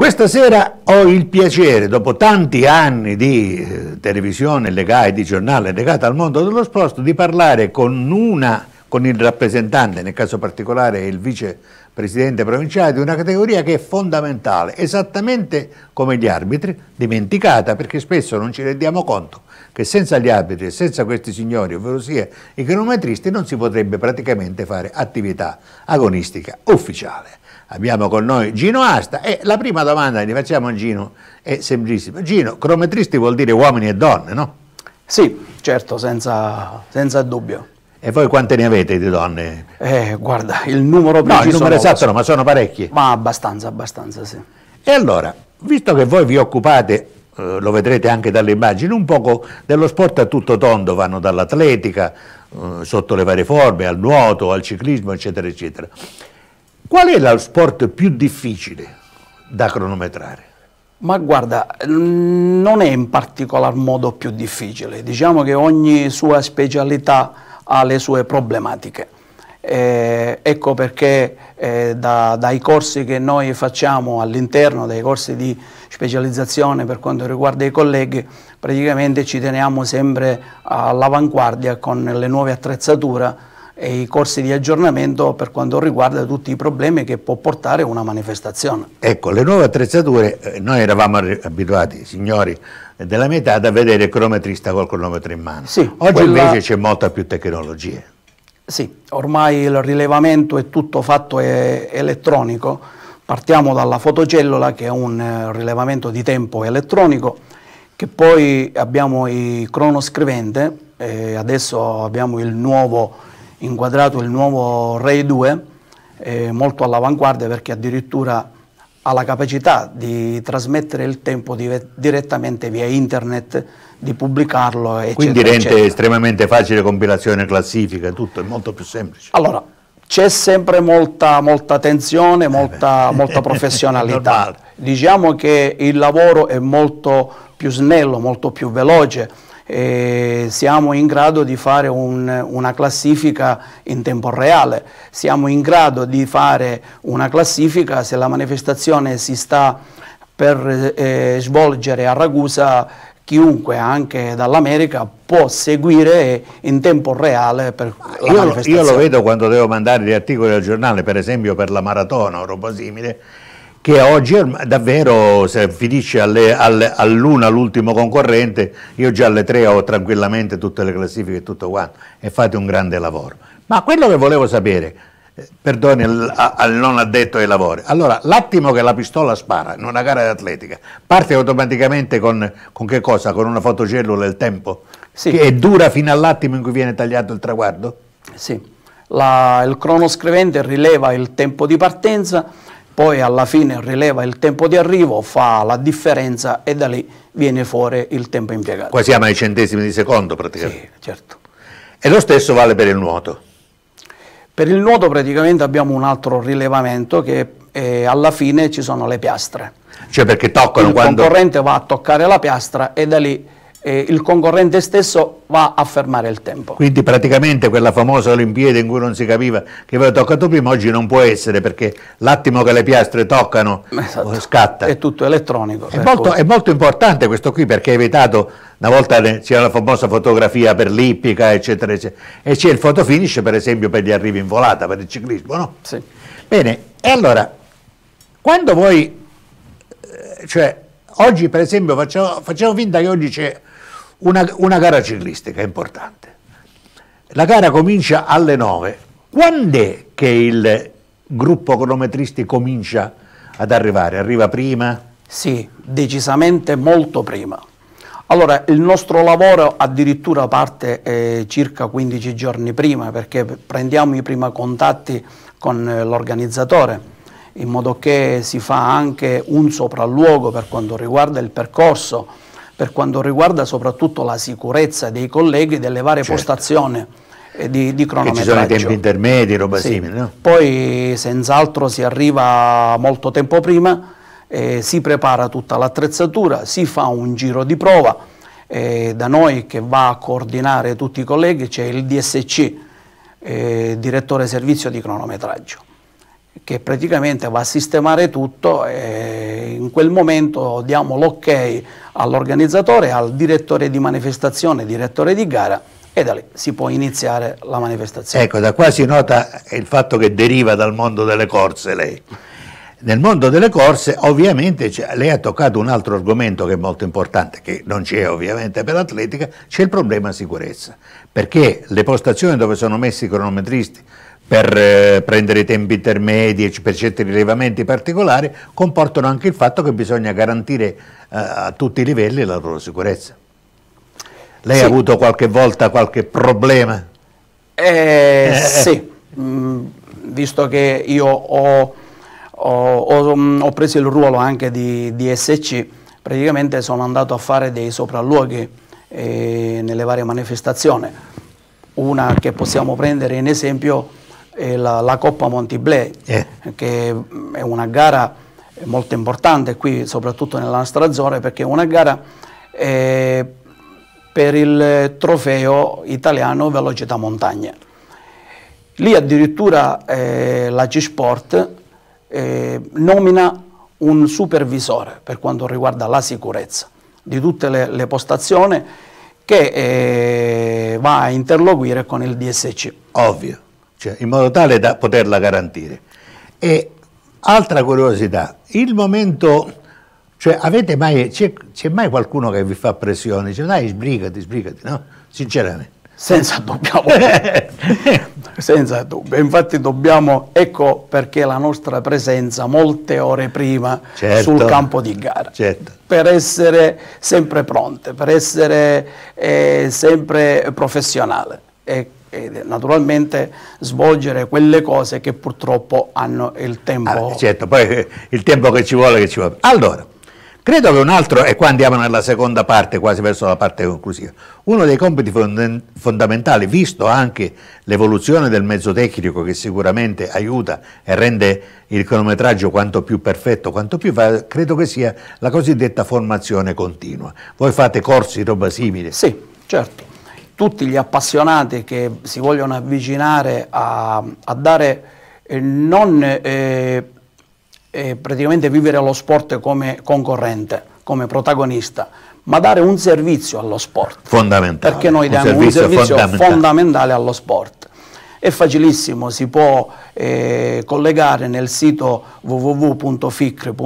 Questa sera ho il piacere, dopo tanti anni di eh, televisione legata, di giornale legata al mondo dello sport, di parlare con, una, con il rappresentante, nel caso particolare il vicepresidente provinciale, di una categoria che è fondamentale, esattamente come gli arbitri, dimenticata perché spesso non ci rendiamo conto che senza gli arbitri e senza questi signori, ovvero sia i cronometristi, non si potrebbe praticamente fare attività agonistica ufficiale. Abbiamo con noi Gino Asta e la prima domanda che gli facciamo a Gino è semplicissima. Gino, cronometristi vuol dire uomini e donne, no? Sì, certo, senza, senza dubbio. E voi quante ne avete di donne? Eh, guarda, il numero preciso... No, il numero esatto no, ma sono parecchie. Ma abbastanza, abbastanza, sì. E allora, visto che voi vi occupate eh, lo vedrete anche dalle immagini, un poco dello sport a tutto tondo, vanno dall'atletica, eh, sotto le varie forme, al nuoto, al ciclismo, eccetera, eccetera. Qual è lo sport più difficile da cronometrare? Ma guarda, non è in particolar modo più difficile, diciamo che ogni sua specialità ha le sue problematiche. Eh, ecco perché eh, da, dai corsi che noi facciamo all'interno, dai corsi di specializzazione per quanto riguarda i colleghi, praticamente ci teniamo sempre all'avanguardia con le nuove attrezzature e i corsi di aggiornamento per quanto riguarda tutti i problemi che può portare una manifestazione. Ecco, le nuove attrezzature, eh, noi eravamo abituati, signori della mia età, a vedere il cronometrista col cronometro in mano. Sì, Oggi quella... invece c'è molta più tecnologia. Sì, ormai il rilevamento è tutto fatto elettronico, partiamo dalla fotocellula che è un eh, rilevamento di tempo elettronico, che poi abbiamo il cronoscrivente, adesso abbiamo il nuovo inquadrato il nuovo Ray 2, eh, molto all'avanguardia perché addirittura ha la capacità di trasmettere il tempo di, direttamente via internet, di pubblicarlo, eccetera, Quindi rende eccetera. estremamente facile compilazione, classifica, tutto è molto più semplice. Allora, c'è sempre molta, molta tensione, molta, eh molta professionalità. diciamo che il lavoro è molto più snello, molto più veloce, eh, siamo in grado di fare un, una classifica in tempo reale, siamo in grado di fare una classifica se la manifestazione si sta per eh, svolgere a Ragusa chiunque anche dall'America può seguire in tempo reale per la io, io lo vedo quando devo mandare gli articoli al giornale, per esempio per la maratona o roba simile, che oggi davvero se finisce alle, alle, all'una l'ultimo concorrente, io già alle tre ho tranquillamente tutte le classifiche e tutto quanto, e fate un grande lavoro. Ma quello che volevo sapere, eh, perdoni al, al, non addetto ai lavori, allora l'attimo che la pistola spara in una gara di atletica, parte automaticamente con, con che cosa? Con una fotocellula il tempo? Sì. Che dura fino all'attimo in cui viene tagliato il traguardo? Sì, la, il cronoscrivente rileva il tempo di partenza, poi alla fine rileva il tempo di arrivo, fa la differenza e da lì viene fuori il tempo impiegato. Qua siamo ai centesimi di secondo praticamente. Sì, certo. E lo stesso vale per il nuoto? Per il nuoto praticamente abbiamo un altro rilevamento che eh, alla fine ci sono le piastre. Cioè perché toccano il quando... Il concorrente va a toccare la piastra e da lì eh, il concorrente stesso va a fermare il tempo. Quindi praticamente quella famosa Olimpiade in cui non si capiva che aveva toccato prima, oggi non può essere perché l'attimo che le piastre toccano esatto. scatta. È tutto elettronico. È molto, è molto, importante questo qui perché è evitato, una volta c'era la famosa fotografia per l'ippica eccetera eccetera e c'è il fotofinish per esempio per gli arrivi in volata, per il ciclismo, no? Sì. Bene, e allora, quando voi, eh, cioè oggi per esempio facciamo, facciamo finta che oggi c'è una, una gara ciclistica importante. La gara comincia alle 9. Quando è che il gruppo cronometristi comincia ad arrivare? Arriva prima? Sì, decisamente molto prima. Allora, il nostro lavoro addirittura parte eh, circa 15 giorni prima perché prendiamo i primi contatti con eh, l'organizzatore in modo che si fa anche un sopralluogo per quanto riguarda il percorso, per quanto riguarda soprattutto la sicurezza dei colleghi delle varie certo. postazioni di, di cronometraggio. ci sono i tempi intermedi, roba sì. simile, no? Poi senz'altro si arriva molto tempo prima, eh, si prepara tutta l'attrezzatura, si fa un giro di prova, eh, da noi che va a coordinare tutti i colleghi c'è il DSC, eh, direttore servizio di cronometraggio che praticamente va a sistemare tutto e in quel momento diamo l'ok all'organizzatore, al direttore di manifestazione, direttore di gara e da lì si può iniziare la manifestazione. Ecco, da qua si nota il fatto che deriva dal mondo delle corse lei. Nel mondo delle corse ovviamente lei ha toccato un altro argomento che è molto importante, che non c'è ovviamente per l'atletica, c'è il problema sicurezza, perché le postazioni dove sono messi i cronometristi per eh, prendere i tempi intermedi e per certi rilevamenti particolari comportano anche il fatto che bisogna garantire eh, a tutti i livelli la loro sicurezza. Lei sì. ha avuto qualche volta qualche problema? Eh, sì, mm, visto che io ho ho, ho, mm, ho, preso il ruolo anche di, di, SC, praticamente sono andato a fare dei sopralluoghi eh, nelle varie manifestazioni. Una che possiamo prendere in esempio la, la Coppa Montiblé, eh. che è una gara molto importante qui, soprattutto nella nostra zona, perché è una gara eh, per il trofeo italiano velocità montagna. Lì addirittura eh, la G-Sport eh, nomina un supervisore per quanto riguarda la sicurezza di tutte le, le postazioni che eh, va a interloquire con il DSC. Ovvio, cioè, in modo tale da poterla garantire. E altra curiosità, il momento, cioè avete mai, c'è mai qualcuno che vi fa pressione, dice dai sbrigati, sbrigati, no? Sinceramente. Senza dubbio, senza dubbio. Infatti dobbiamo, ecco perché la nostra presenza molte ore prima certo, sul campo di gara, certo. per essere sempre pronte, per essere eh, sempre professionale e, e, naturalmente svolgere quelle cose che purtroppo hanno il tempo. Ah, certo, poi il tempo che ci vuole, che ci vuole. Allora, Credo che un altro, e qua andiamo nella seconda parte, quasi verso la parte conclusiva, uno dei compiti fondamentali, visto anche l'evoluzione del mezzo tecnico che sicuramente aiuta e rende il cronometraggio quanto più perfetto, quanto più fa, credo che sia la cosiddetta formazione continua. Voi fate corsi, roba simile? Sì, certo. Tutti gli appassionati che si vogliono avvicinare a, a dare eh, non... Eh, eh, praticamente vivere lo sport come concorrente, come protagonista, ma dare un servizio allo sport. Fondamentale. Perché noi diamo un servizio, un servizio fondamentale. fondamentale. allo sport. È facilissimo, si può eh, collegare nel sito www.ficr.it,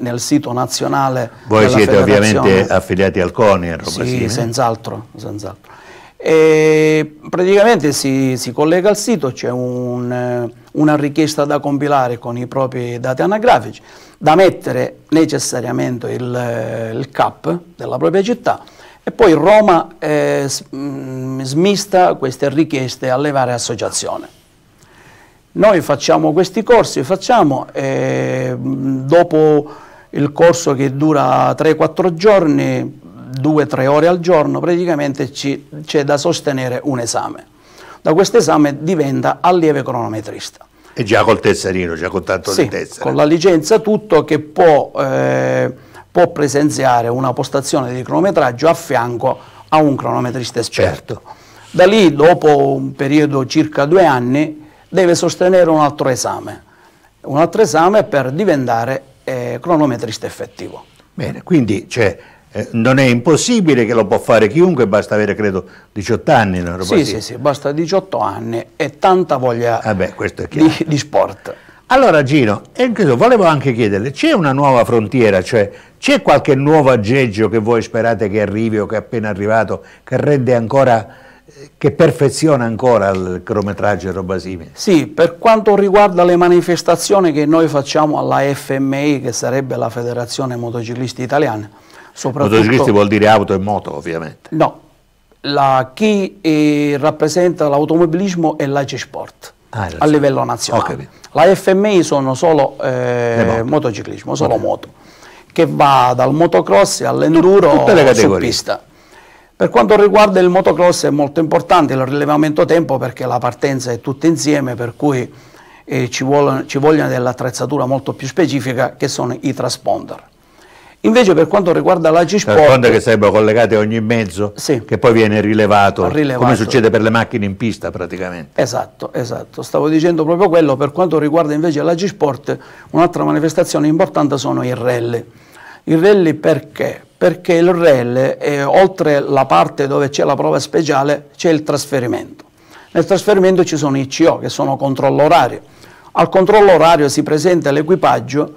nel sito nazionale Voi siete ovviamente affiliati al CONI, Sì, senz'altro, senz'altro. E praticamente si, si, collega al sito, c'è un, eh, una richiesta da compilare con i propri dati anagrafici, da mettere necessariamente il, eh, il CAP della propria città e poi Roma eh, mm, smista queste richieste alle varie associazioni. Noi facciamo questi corsi, facciamo, eh, dopo il corso che dura 3-4 giorni due o tre ore al giorno, praticamente c'è da sostenere un esame. Da questo esame diventa allieve cronometrista. E già col tesserino, già con tanto sì, di tessera. con la licenza tutto che può, eh, può, presenziare una postazione di cronometraggio a fianco a un cronometrista esperto. Certo. Da lì, dopo un periodo circa due anni, deve sostenere un altro esame. Un altro esame per diventare eh, cronometrista effettivo. Bene, quindi c'è eh, non è impossibile che lo può fare chiunque, basta avere credo 18 anni. Sì, sì, sì, basta 18 anni e tanta voglia Vabbè, di, di, sport. Allora Gino, volevo anche chiederle, c'è una nuova frontiera, cioè c'è qualche nuovo aggeggio che voi sperate che arrivi o che è appena arrivato, che rende ancora che perfeziona ancora il cronometraggio e roba simile? Sì, per quanto riguarda le manifestazioni che noi facciamo alla FMI, che sarebbe la Federazione Motociclisti Italiana, Motociclisti vuol dire auto e moto ovviamente. No, la, chi eh, rappresenta l'automobilismo è l'ACE Sport ah, a livello nazionale. La FMI sono solo eh, motociclismo, solo okay. moto, che va dal motocross all'enduro su pista. Per quanto riguarda il motocross è molto importante il rilevamento tempo perché la partenza è tutta insieme, per cui eh, ci, vuole, ci vogliono dell'attrezzatura molto più specifica che sono i transponder Invece per quanto riguarda la G-Sport... Quanto che sarebbero collegate ogni mezzo sì, che poi viene rilevato, rilevato, come succede per le macchine in pista praticamente. Esatto, esatto. Stavo dicendo proprio quello. Per quanto riguarda invece la G-Sport, un'altra manifestazione importante sono i rally. I rally perché? Perché il rally, è, oltre la parte dove c'è la prova speciale, c'è il trasferimento. Nel trasferimento ci sono i CO, che sono controllo orario. Al controllo orario si presenta l'equipaggio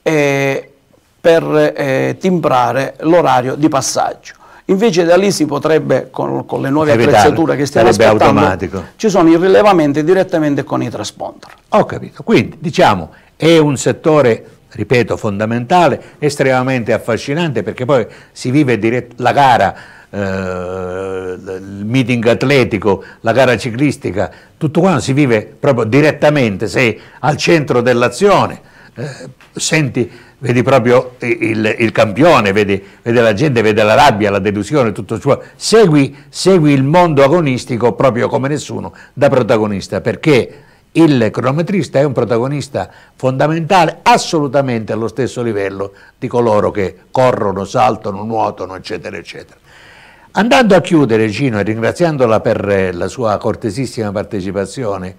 e per eh, timbrare l'orario di passaggio. Invece da lì si potrebbe, con, con le nuove Evitare, attrezzature che stiamo aspettando, automatico. ci sono i rilevamenti direttamente con i transponder. Ho capito, quindi diciamo è un settore, ripeto, fondamentale, estremamente affascinante perché poi si vive la gara, eh, il meeting atletico, la gara ciclistica, tutto quanto si vive proprio direttamente, sei al centro dell'azione, eh, senti vedi proprio il, il campione, vedi, vedi, la gente, vede la rabbia, la delusione, tutto ciò. Segui, segui il mondo agonistico proprio come nessuno da protagonista, perché il cronometrista è un protagonista fondamentale assolutamente allo stesso livello di coloro che corrono, saltano, nuotano, eccetera, eccetera. Andando a chiudere Gino e ringraziandola per la sua cortesissima partecipazione,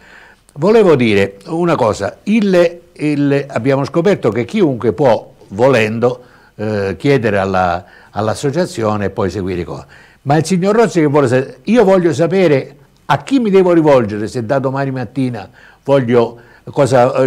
volevo dire una cosa, il il, abbiamo scoperto che chiunque può, volendo, eh, chiedere all'associazione all e poi seguire i cose. Ma il signor Rossi che vuole sapere, io voglio sapere a chi mi devo rivolgere se da domani mattina voglio,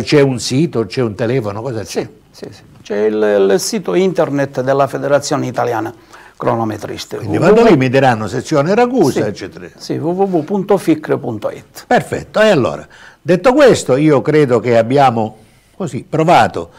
c'è un sito, c'è un telefono, cosa c'è? Sì, sì, sì. C'è il, il sito internet della Federazione Italiana cronometristi. Quindi vado lì mi diranno sezione Ragusa, sì, eccetera. Sì, www.ficre.it. Perfetto, e allora, detto questo, io credo che abbiamo così, provato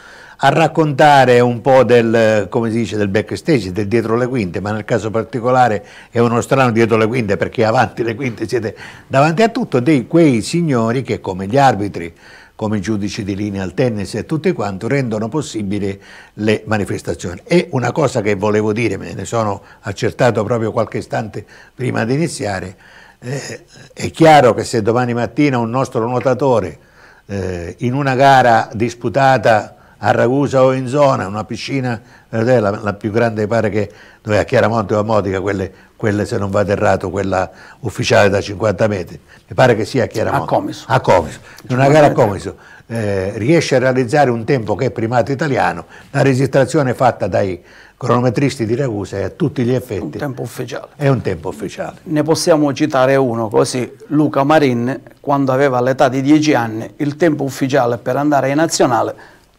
a raccontare un po' del, come si dice, del backstage, del dietro le quinte, ma nel caso particolare è uno strano dietro le quinte perché avanti le quinte siete davanti a tutto dei quei signori che come gli arbitri, come i giudici di linea al tennis e tutti quanti rendono possibili le manifestazioni. E una cosa che volevo dire, me ne sono accertato proprio qualche istante prima di iniziare, eh, è chiaro che se domani mattina un nostro nuotatore eh, in una gara disputata a Ragusa o in zona, una piscina, eh, la, la, più grande pare che dove a Chiaramonte o a Modica, quelle, quelle, se non vado errato, quella ufficiale da 50 metri, mi pare che sia a Chiaramonte. A Comiso. A Comiso. In una gara a Comiso eh, riesce a realizzare un tempo che è primato italiano, la registrazione fatta dai cronometristi di Ragusa è a tutti gli effetti un tempo ufficiale. È un tempo ufficiale. Ne possiamo citare uno così, Luca Marin, quando aveva l'età di 10 anni, il tempo ufficiale per andare in nazionale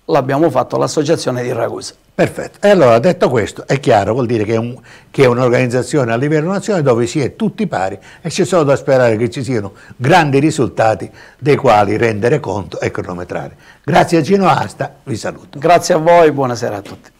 l'abbiamo fatto all'associazione di Ragusa. Perfetto, e allora detto questo è chiaro, vuol dire che è, un'organizzazione a livello nazionale dove si è tutti pari e c'è solo da sperare che ci siano grandi risultati dei quali rendere conto e cronometrare. Grazie a Gino Asta, vi saluto. Grazie a voi, buonasera a tutti.